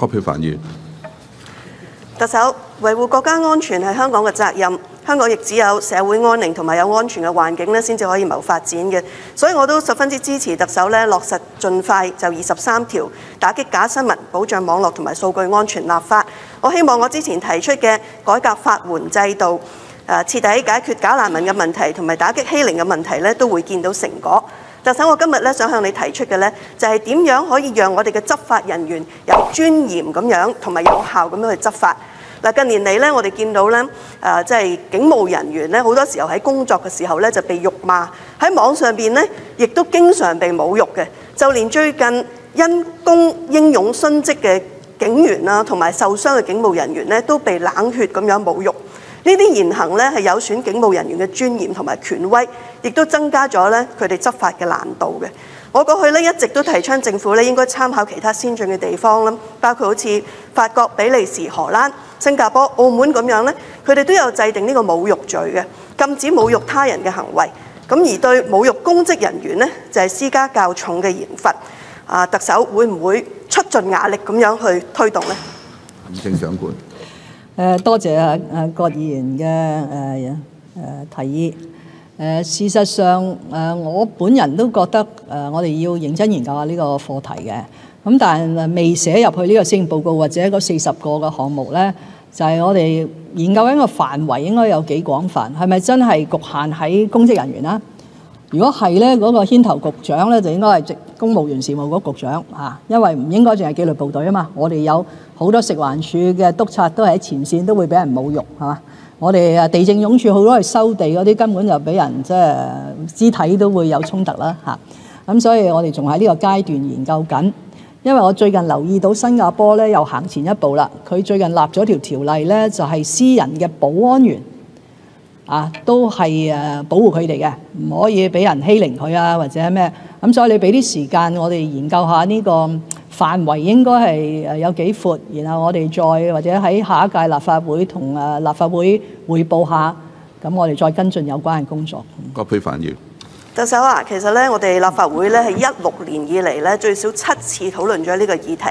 葛珮帆議員。特首維護國家安全係香港嘅責任，香港亦只有社會安寧同埋有安全嘅環境咧，先至可以謀發展嘅。所以我都十分之支持特首咧落實盡快就二十三條打擊假新聞、保障網絡同埋數據安全立法。我希望我之前提出嘅改革法援制度、誒徹底解決假難民嘅問題同埋打擊欺凌嘅問題咧，都會見到成果。特首，我今日咧想向你提出嘅咧，就係點樣可以讓我哋嘅執法人員有尊嚴咁樣同埋有效咁樣去執法。嗱，近年嚟咧，我哋見到咧，誒即係警務人員咧，好多時候喺工作嘅時候咧就被辱罵，喺網上邊咧亦都經常被侮辱嘅。就連最近因公英勇殉職嘅警員啦，同埋受傷嘅警務人員咧，都被冷血咁樣侮辱。呢啲言行咧係有損警務人員嘅尊嚴同埋權威，亦都增加咗咧佢哋執法嘅難度嘅。我過去咧一直都提倡政府咧應該參考其他先進嘅地方啦，包括好似法國、比利時、荷蘭、新加坡、澳門咁樣咧，佢哋都有制定呢個侮辱罪嘅，禁止侮辱他人嘅行為。咁而對侮辱公職人員咧，就係施加較重嘅刑罰。啊，特首會唔會出盡壓力咁樣去推動呢？行政長官。誒多謝啊啊郭議員嘅誒誒提議。誒事實上誒我本人都覺得誒我哋要認真研究下呢個課題嘅。咁但係未寫入去呢個施政報告或者嗰四十個嘅項目咧，就係我哋研究緊個範圍應該有幾廣泛，係咪真係局限喺公職人員啦？如果係咧，嗰個牽頭局長咧就應該係公務員事務局局長嚇，因為唔應該淨係紀律部隊啊嘛。我哋有好多食環署嘅督察都喺前線，都會俾人侮辱係嘛。我哋啊地政總署好多係收地嗰啲，根本就俾人即係肢體都會有衝突啦嚇。咁所以我哋仲喺呢個階段研究緊。因為我最近留意到新加坡咧又行前一步啦，佢最近立咗條條例咧，就係私人嘅保安員啊都係誒保護佢哋嘅，唔可以俾人欺凌佢啊或者咩。咁所以你俾啲時間我哋研究下呢個範圍應該係誒有幾闊，然後我哋再或者喺下一屆立法會同誒立法會匯報下，咁我哋再跟進有關嘅工作。葛珮帆要。特首啊，其實咧，我哋立法會咧係一六年以嚟咧最少七次討論咗呢個議題。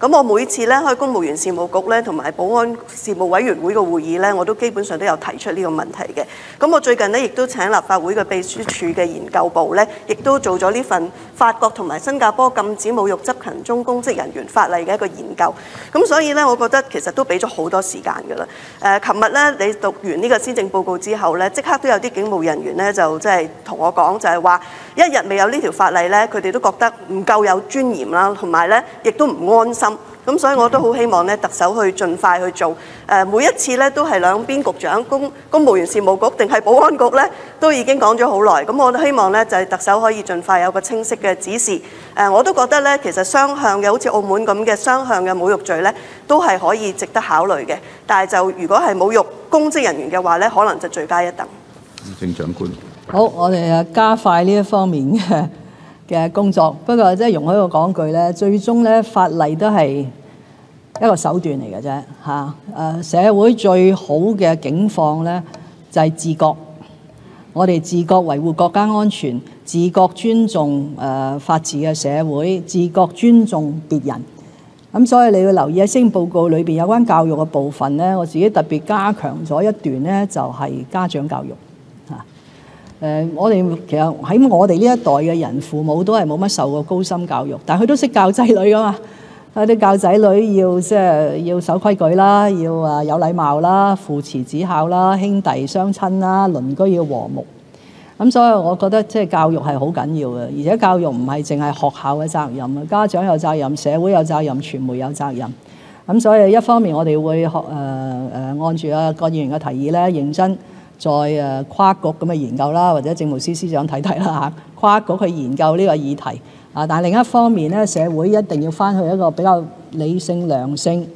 咁我每次咧開公務員事務局咧同埋保安事務委員會嘅會議咧，我都基本上都有提出呢個問題嘅。咁我最近呢，亦都請立法會嘅秘書處嘅研究部咧，亦都做咗呢份法國同埋新加坡禁止侮辱執勤中公職人員法例嘅一個研究。咁所以咧，我覺得其實都俾咗好多時間㗎啦。誒、琴日咧你讀完呢個施政報告之後咧，即刻都有啲警務人員咧就即係同我講，就係話一日未有呢條法例咧，佢哋都覺得唔夠有尊嚴啦，同埋咧亦都唔安心。咁所以我都好希望咧，特首去盡快去做。誒，每一次咧都係兩邊局長公公務員事務局定係保安局咧，都已經講咗好耐。咁我都希望咧，就係特首可以盡快有個清晰嘅指示。誒，我都覺得咧，其實雙向嘅，好似澳門咁嘅雙向嘅侮辱罪咧，都係可以值得考慮嘅。但係就如果係侮辱公職人員嘅話咧，可能就罪加一等。行政長官。好，我哋啊加快呢一方面嘅嘅工作。不過即係容許我講句咧，最終咧法例都係一個手段嚟嘅啫嚇。誒社會最好嘅境況咧就係自覺，我哋自覺維護國家安全，自覺尊重誒法治嘅社會，自覺尊重別人。咁所以你要留意喺施政報告裏邊有關教育嘅部分咧，我自己特別加強咗一段咧，就係家長教育。誒，我哋其實喺我哋呢一代嘅人，父母都係冇乜受過高深教育，但係佢都識教仔女噶嘛。啊，啲教仔女要即係要守規矩啦，要啊有禮貌啦，父慈子孝啦，兄弟相親啦，鄰居要和睦。咁所以我覺得即係教育係好緊要嘅，而且教育唔係淨係學校嘅責任啊，家長有責任，社會有責任，傳媒有責任。咁所以一方面我哋會學誒誒按住啊郭議員嘅提議咧，認真。再誒跨局咁嘅研究啦，或者政務司司長睇睇啦嚇，跨局去研究呢個議題啊。但係另一方面咧，社會一定要翻去一個比較理性、良性，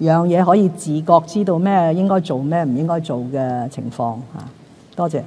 樣嘢可以自覺知道咩應該做，咩唔應該做嘅情況嚇。多謝。